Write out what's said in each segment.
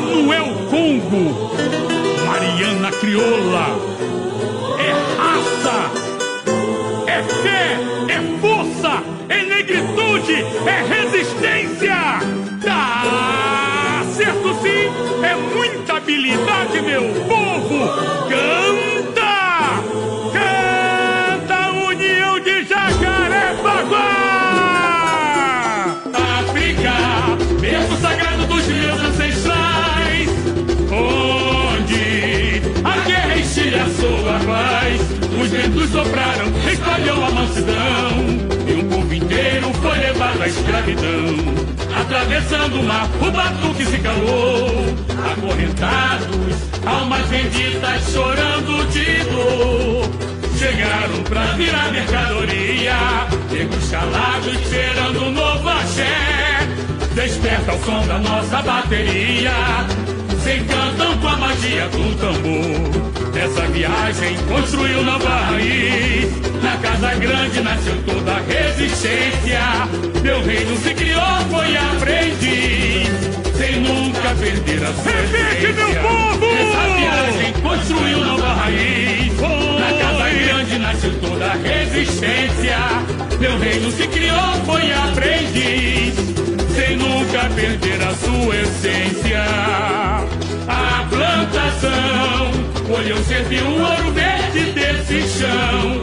Manuel Congo, Mariana Crioula. Os ventos sopraram, espalhou a mansidão, e o povo inteiro foi levado à escravidão. Atravessando o mar, o batuque se calou, acorrentados, almas benditas chorando de dor. Chegaram pra virar mercadoria, negros calados esperando um novo axé. Desperta o som da nossa bateria, se encantam com a magia do tambor. Essa viagem construiu nova raiz, na casa grande nasceu toda a resistência. Meu reino se criou, foi aprendiz, sem nunca perder a sua Repete, meu povo! Essa viagem construiu nova raiz, na casa grande nasceu toda a resistência. Meu reino se criou, foi aprendiz, sem nunca perder a sua essência. Plantação colheu serviu o ouro verde desse chão.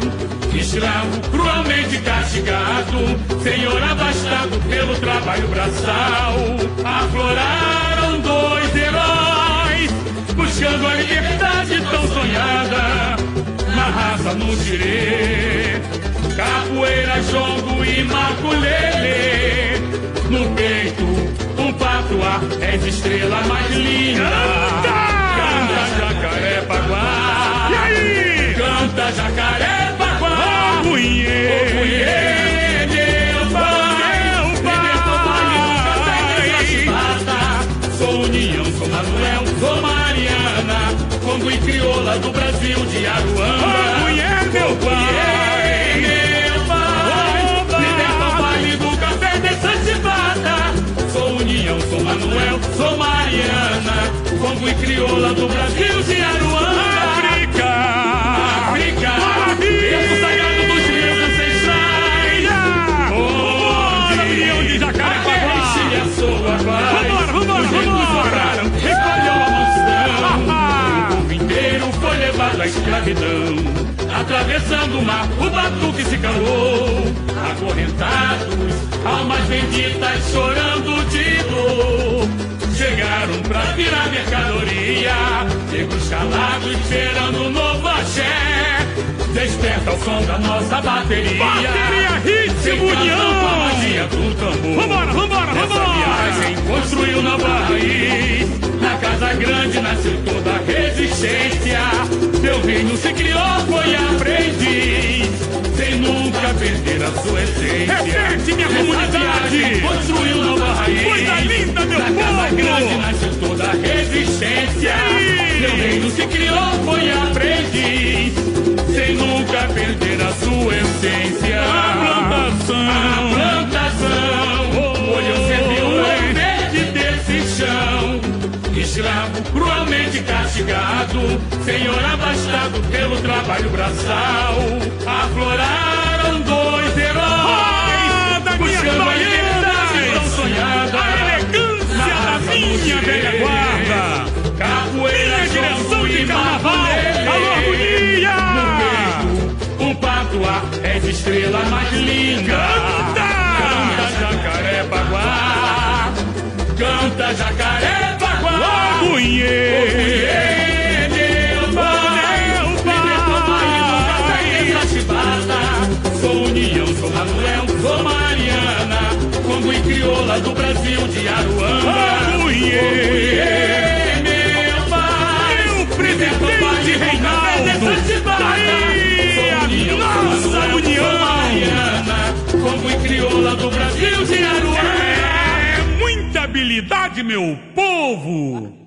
Escravo cruelmente castigado, senhor abastado pelo trabalho braçal. Afloraram dois heróis, buscando a liberdade tão sonhada. Na raça no xirê, capoeira, jongo e maculele. No peito, um patuá é de estrela mais linda. Crioula do Brasil de Aruanda. Meu pai. Cunhê, meu pai. Libertou Vale do Café. Sou União, sou Manuel, sou Mariana. Congo e crioula do Brasil de Aruanda. Levado à escravidão. Atravessando o mar, o batuque se calou. Acorrentados, almas benditas chorando de dor. Chegaram pra virar mercadoria, negros calados esperando um novo axé. Desperta o som da nossa bateria. Bateria Ritmo União. com a magia do tambor. Vambora, vambora, Essa vambora. viagem construiu. Na casa sua essência. Repete, minha Essa comunidade. Construiu nova raiz. Coisa linda, meu Na povo. grande nasceu toda a resistência. Sim. Meu reino se criou, foi aprendiz. Sem nunca perder a sua essência. A plantação. A plantação olhou serviu o ouro verde desse chão. Escravo cruelmente castigado, senhor abastado pelo trabalho braçal. Afloraram direção jongo do Brasil de Aruanda. Muita habilidade, meu povo.